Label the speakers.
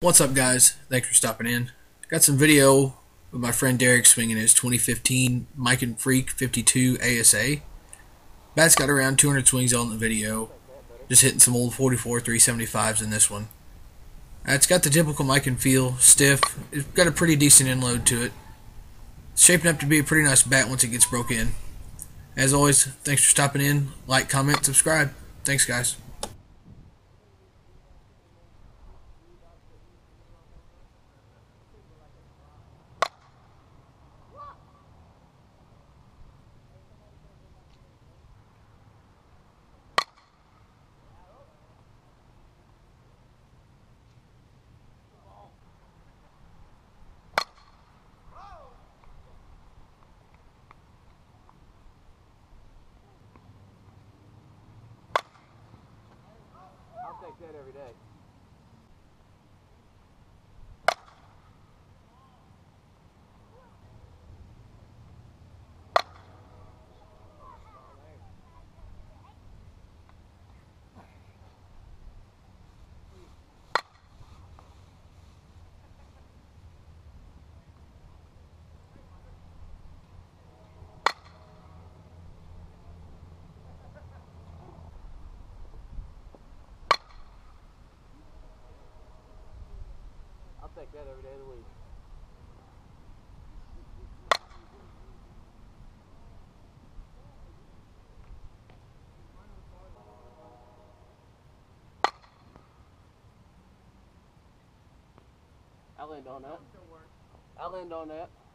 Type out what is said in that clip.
Speaker 1: What's up, guys? Thanks for stopping in. Got some video with my friend Derrick swinging his 2015 Miken Freak 52 ASA. Bat's got around 200 swings on the video, just hitting some old 44 375s in this one. It's got the typical Miken feel, stiff. It's got a pretty decent end load to it. It's shaping up to be a pretty nice bat once it gets broke in. As always, thanks for stopping in. Like, comment, subscribe. Thanks, guys.
Speaker 2: Take that every day. That every day of the week. I'll end on that. I'll end on that.